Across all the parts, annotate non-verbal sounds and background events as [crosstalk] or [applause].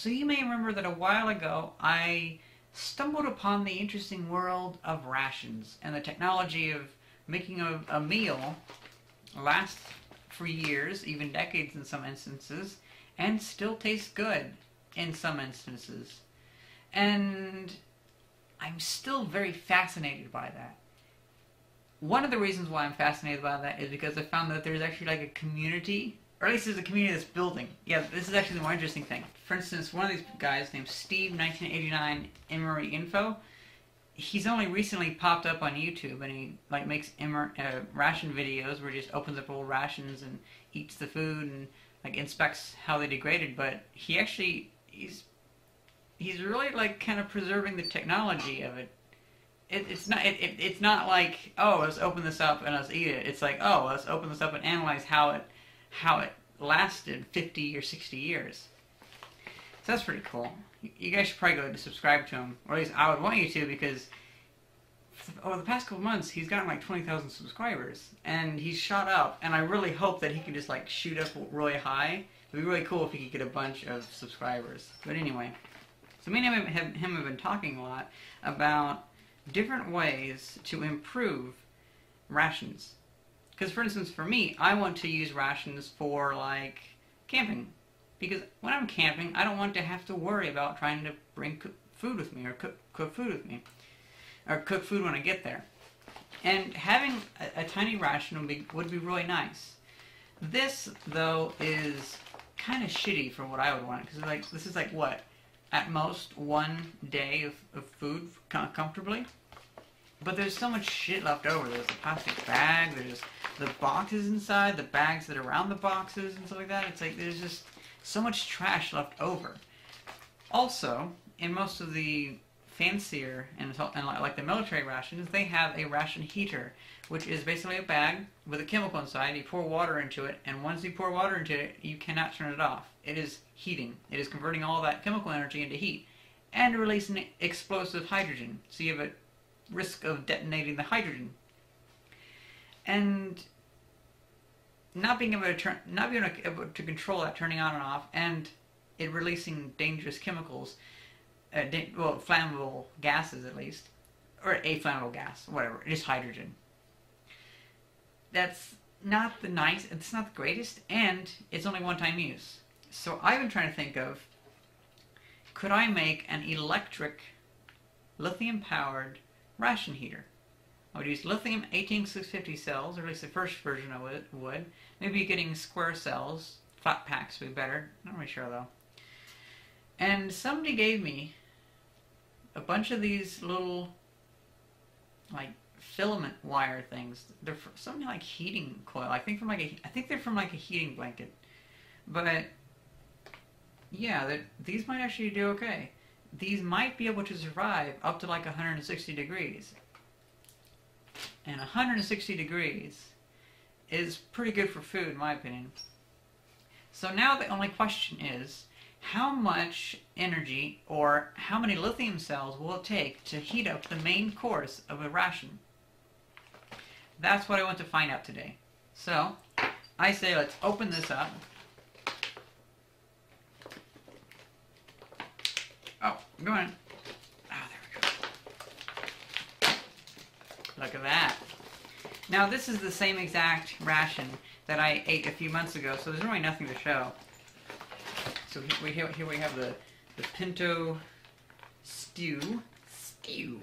So you may remember that a while ago I stumbled upon the interesting world of rations and the technology of making a, a meal last for years, even decades in some instances, and still taste good in some instances. And I'm still very fascinated by that. One of the reasons why I'm fascinated by that is because I found that there's actually like a community, or at least there's a community that's building. Yeah, this is actually the more interesting thing. For instance, one of these guys named Steve1989 MRE Info, he's only recently popped up on YouTube and he like makes immer- uh, ration videos where he just opens up old rations and eats the food and like inspects how they degraded. But he actually he's he's really like kind of preserving the technology of it. it it's not it, it, it's not like oh let's open this up and let's eat it. It's like oh let's open this up and analyze how it how it lasted 50 or 60 years. So that's pretty cool. You guys should probably go to subscribe to him, or at least I would want you to, because over the past couple months he's gotten like 20,000 subscribers, and he's shot up. And I really hope that he can just like shoot up really high. It'd be really cool if he could get a bunch of subscribers. But anyway, so me and him have, him have been talking a lot about different ways to improve rations. Because, for instance, for me, I want to use rations for like camping because when I'm camping, I don't want to have to worry about trying to bring food with me or cook, cook food with me. Or cook food when I get there. And having a, a tiny ration would be, would be really nice. This, though, is kind of shitty for what I would want. Because like this is like, what? At most one day of, of food com comfortably? But there's so much shit left over. There's the plastic bag, there's the boxes inside, the bags that are around the boxes and stuff like that. It's like there's just so much trash left over. Also, in most of the fancier and, and like the military rations, they have a ration heater, which is basically a bag with a chemical inside. You pour water into it, and once you pour water into it, you cannot turn it off. It is heating. It is converting all that chemical energy into heat and releasing explosive hydrogen. So you have a risk of detonating the hydrogen. And not being able to turn, not being able to control that turning on and off, and it releasing dangerous chemicals, uh, da- well, flammable gases at least, or a flammable gas, whatever, just hydrogen. That's not the nice, it's not the greatest, and it's only one-time use. So I've been trying to think of, could I make an electric, lithium-powered ration heater? I would use lithium 18650 cells, or at least the first version of it would. Maybe getting square cells, flat packs would be better. Not really sure though. And somebody gave me a bunch of these little, like filament wire things. They're something like heating coil. I think from like a, I think they're from like a heating blanket. But yeah, these might actually do okay. These might be able to survive up to like 160 degrees and 160 degrees is pretty good for food in my opinion. So now the only question is, how much energy or how many lithium cells will it take to heat up the main course of a ration? That's what I want to find out today. So, I say let's open this up. Oh, go ah, on. Look at that. Now this is the same exact ration that I ate a few months ago, so there's really nothing to show. So here we, here we have the, the pinto stew. Stew.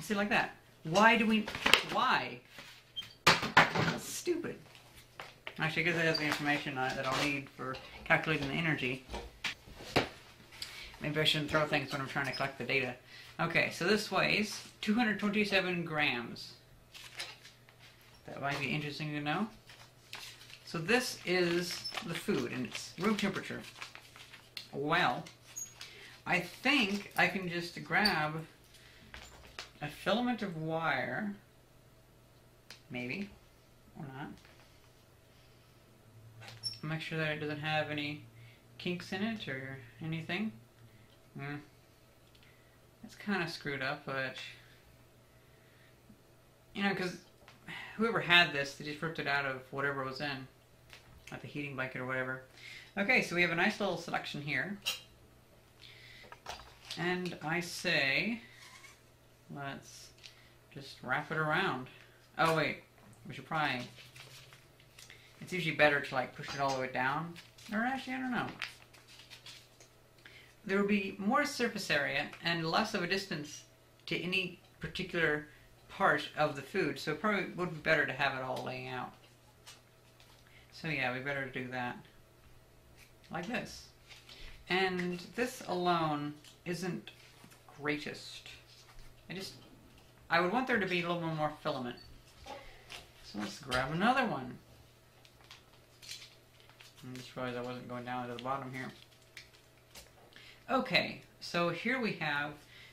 See, like that. Why do we... Why? That's stupid. Actually, I guess that has the information uh, that I'll need for calculating the energy. Maybe I shouldn't throw things when I'm trying to collect the data. Okay, so this weighs 227 grams. That might be interesting to know. So this is the food, and it's room temperature. Well, I think I can just grab a filament of wire, maybe, or not. Make sure that it doesn't have any kinks in it or anything. Hmm. It's kind of screwed up, but... You know, because whoever had this, they just ripped it out of whatever was in. like the heating blanket or whatever. Okay, so we have a nice little selection here. And I say, let's just wrap it around. Oh wait, we should probably, it's usually better to like push it all the way down. Or actually, I don't know. There will be more surface area and less of a distance to any particular part of the food, so probably would be better to have it all laying out. So yeah, we better do that. Like this. And this alone isn't greatest. I just, I would want there to be a little bit more filament. So let's grab another one. I just realized I wasn't going down to the bottom here. Okay, so here we have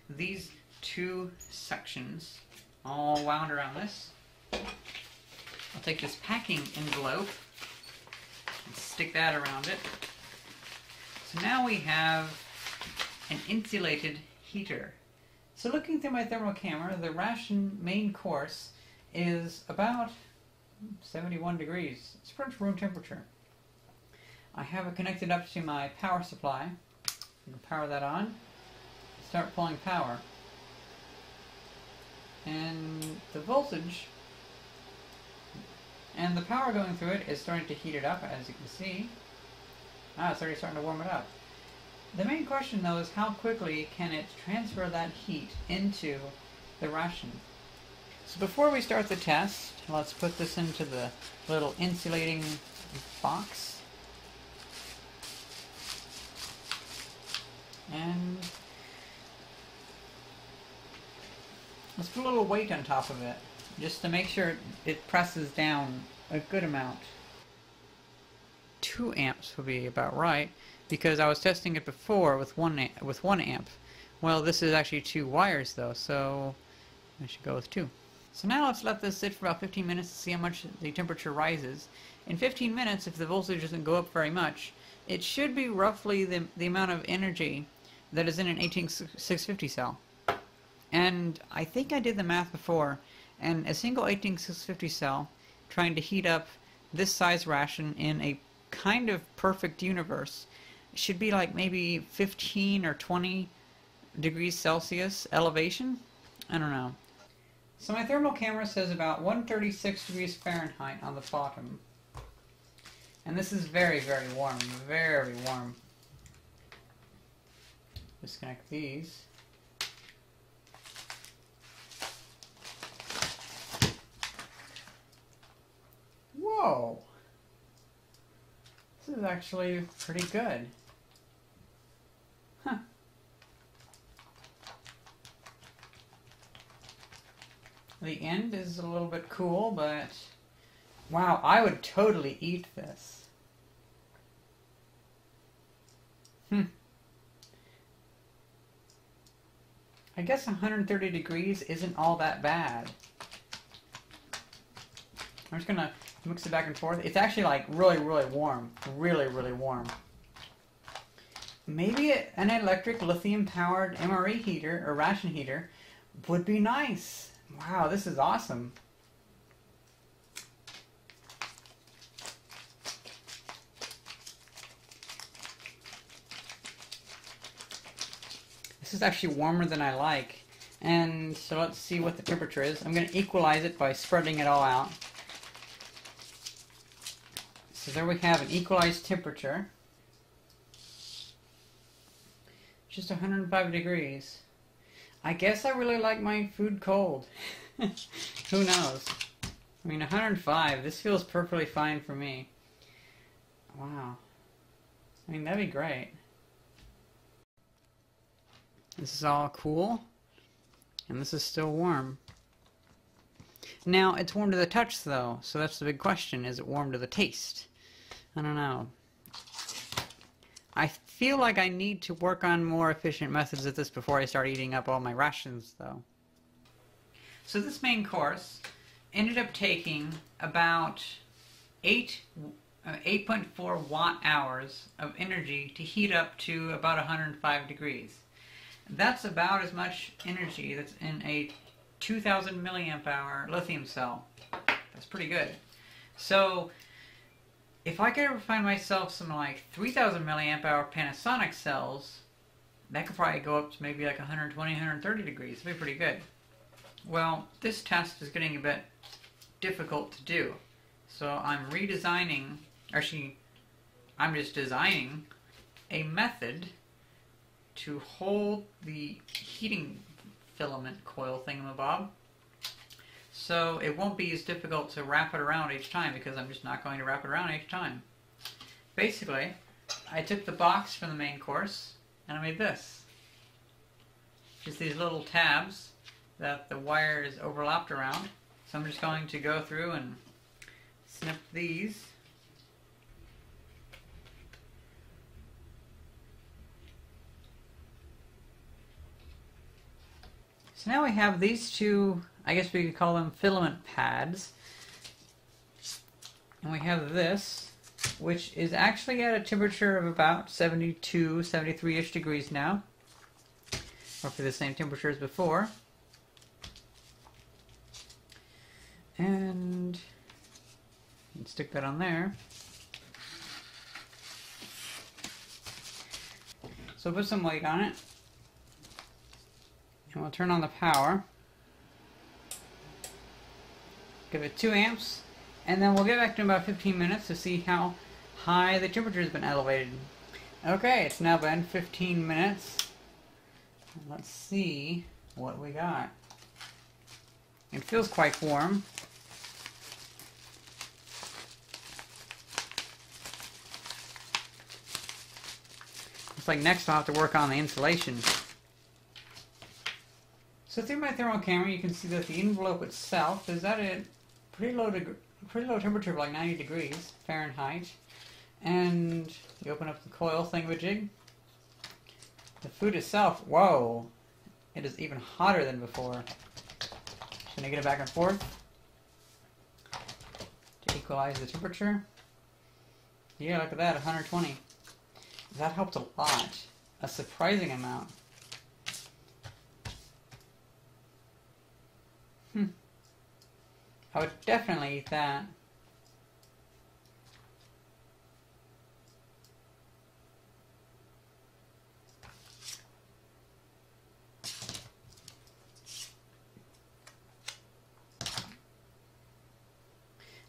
these two sections all wound around this. I'll take this packing envelope and stick that around it. So now we have an insulated heater. So looking through my thermal camera, the ration main course is about 71 degrees. It's pretty room temperature. I have it connected up to my power supply. Can power that on. Start pulling power. And the voltage and the power going through it is starting to heat it up, as you can see. Ah, it's already starting to warm it up. The main question, though, is how quickly can it transfer that heat into the ration? So before we start the test, let's put this into the little insulating box. And let's put a little weight on top of it, just to make sure it presses down a good amount. 2 amps would be about right, because I was testing it before with 1 amp, with 1 amp. Well, this is actually two wires though, so I should go with 2. So now let's let this sit for about 15 minutes to see how much the temperature rises. In 15 minutes, if the voltage doesn't go up very much, it should be roughly the, the amount of energy that is in an 18650 cell. And I think I did the math before, and a single 18650 cell trying to heat up this size ration in a kind of perfect universe should be like maybe 15 or 20 degrees Celsius elevation. I don't know. So my thermal camera says about 136 degrees Fahrenheit on the bottom. And this is very, very warm. Very warm. Disconnect these. Whoa! This is actually pretty good. Huh. The end is a little bit cool, but wow, I would totally eat this. Hmm. I guess 130 degrees isn't all that bad. I'm just gonna mix it back and forth. It's actually like really, really warm. Really, really warm. Maybe an electric lithium powered MRE heater or ration heater would be nice. Wow, this is awesome. Is actually warmer than I like. And so let's see what the temperature is. I'm going to equalize it by spreading it all out. So there we have an equalized temperature. Just 105 degrees. I guess I really like my food cold. [laughs] Who knows? I mean, 105, this feels perfectly fine for me. Wow. I mean, that'd be great. This is all cool. And this is still warm. Now, it's warm to the touch, though, so that's the big question. Is it warm to the taste? I don't know. I feel like I need to work on more efficient methods at this before I start eating up all my rations, though. So this main course ended up taking about 8, uh, 8.4 watt hours of energy to heat up to about 105 degrees. That's about as much energy that's in a 2000 milliamp hour lithium cell. That's pretty good. So if I could ever find myself some like 3000 milliamp hour Panasonic cells, that could probably go up to maybe like 120, 130 degrees. That'd be pretty good. Well, this test is getting a bit difficult to do. So I'm redesigning, actually, I'm just designing a method to hold the heating filament coil thingamabob so it won't be as difficult to wrap it around each time because I'm just not going to wrap it around each time. Basically, I took the box from the main course and I made this. Just these little tabs that the wire is overlapped around. So I'm just going to go through and snip these. So now we have these two I guess we could call them filament pads. And we have this, which is actually at a temperature of about 72, 73-ish degrees now. Roughly the same temperature as before. And stick that on there. So put some weight on it. And we'll turn on the power give it 2 amps, and then we'll get back to about 15 minutes to see how high the temperature has been elevated. Okay, it's now been 15 minutes. Let's see what we got. It feels quite warm. Looks like next I'll have to work on the insulation. So through my thermal camera you can see that the envelope itself is at a pretty low pretty low temperature of like 90 degrees Fahrenheit. And you open up the coil thingamajig. The food itself, whoa, it is even hotter than before. Just gonna get it back and forth to equalize the temperature. Yeah, look at that, 120. That helped a lot, a surprising amount. Hmm. I would definitely eat that.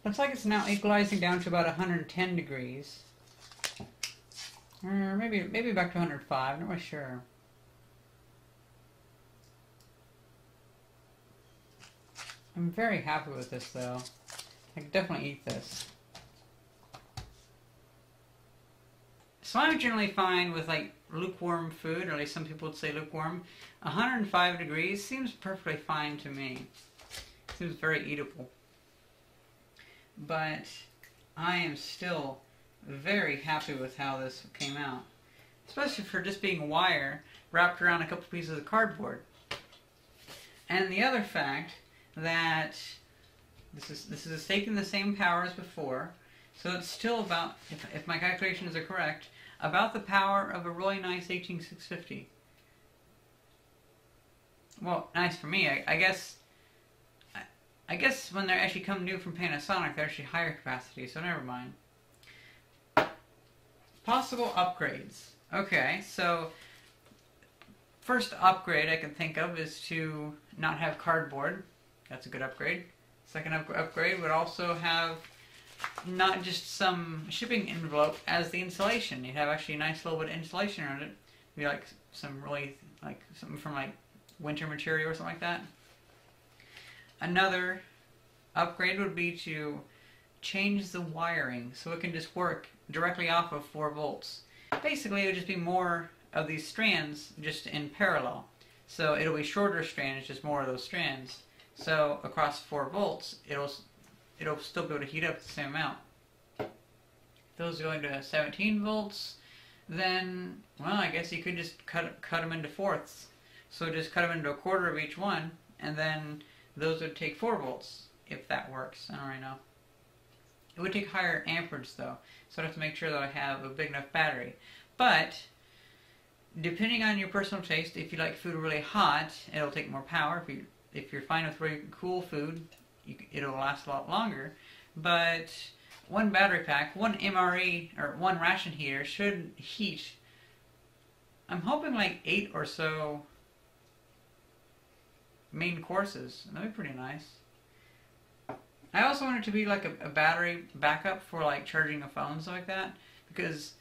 Looks like it's now equalizing down to about 110 degrees. Or maybe maybe back to 105, I'm not really sure. I'm very happy with this though. I can definitely eat this. So I'm generally fine with like lukewarm food, or at least some people would say lukewarm. 105 degrees seems perfectly fine to me. Seems very eatable. But I am still very happy with how this came out. Especially for just being wire wrapped around a couple pieces of cardboard. And the other fact that this is this is taking the same power as before, so it's still about, if, if my calculations are correct, about the power of a really nice 18650. Well, nice for me. I, I guess. I, I guess when they actually come new from Panasonic, they're actually higher capacity, so never mind. Possible upgrades. Okay, so first upgrade I can think of is to not have cardboard. That's a good upgrade. Second up upgrade would also have not just some shipping envelope as the insulation. You'd have actually a nice little bit of insulation around it. Be like some really like something from like winter material or something like that. Another upgrade would be to change the wiring so it can just work directly off of 4 volts. Basically it would just be more of these strands just in parallel. So it'll be shorter strands, just more of those strands. So across 4 volts, it'll it'll still be able to heat up the same amount. If those going to 17 volts, then, well, I guess you could just cut, cut them into fourths. So just cut them into a quarter of each one, and then those would take 4 volts, if that works. I don't really know. It would take higher amperage, though, so I have to make sure that I have a big enough battery. But, depending on your personal taste, if you like food really hot, it'll take more power. If you if you're fine with very cool food, you, it'll last a lot longer. But one battery pack, one MRE or one ration heater should heat. I'm hoping like eight or so main courses. That'd be pretty nice. I also want it to be like a, a battery backup for like charging a phone, stuff like that, because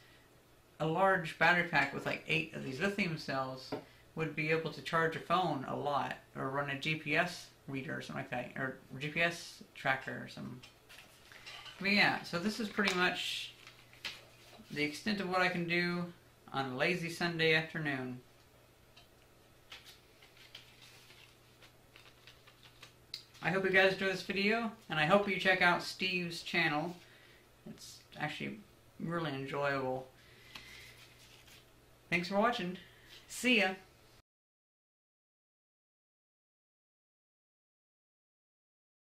a large battery pack with like eight of these lithium cells would be able to charge a phone a lot, or run a GPS reader or something like that, or GPS tracker or something. But yeah, so this is pretty much the extent of what I can do on a lazy Sunday afternoon. I hope you guys enjoy this video, and I hope you check out Steve's channel. It's actually really enjoyable. Thanks for watching. See ya.